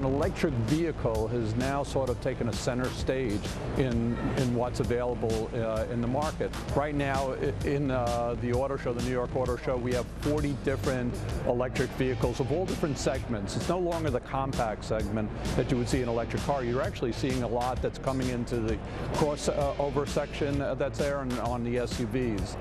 An electric vehicle has now sort of taken a center stage in, in what's available uh, in the market. Right now in uh, the auto show, the New York Auto Show, we have 40 different electric vehicles of all different segments. It's no longer the compact segment that you would see in an electric car. You're actually seeing a lot that's coming into the crossover uh, section that's there and on the SUVs.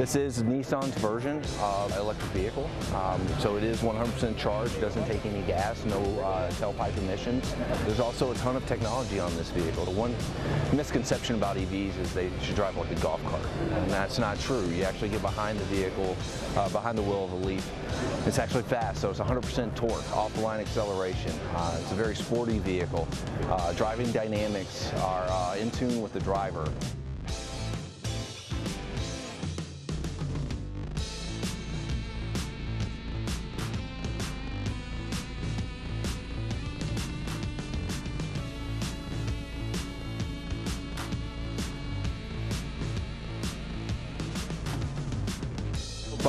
This is Nissan's version of electric vehicle. Um, so it is 100% charged, doesn't take any gas, no uh, tailpipe emissions. There's also a ton of technology on this vehicle. The one misconception about EVs is they should drive like a golf cart. And that's not true. You actually get behind the vehicle, uh, behind the wheel of a Leaf. It's actually fast, so it's 100% torque, off-the-line acceleration. Uh, it's a very sporty vehicle. Uh, driving dynamics are uh, in tune with the driver.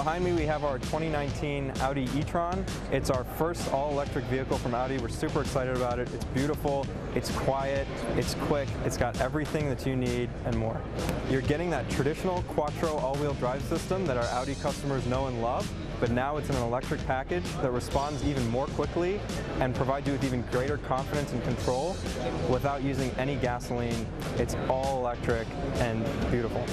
Behind me we have our 2019 Audi e-tron. It's our first all-electric vehicle from Audi. We're super excited about it. It's beautiful, it's quiet, it's quick, it's got everything that you need and more. You're getting that traditional Quattro all-wheel drive system that our Audi customers know and love, but now it's in an electric package that responds even more quickly and provides you with even greater confidence and control without using any gasoline. It's all electric and beautiful.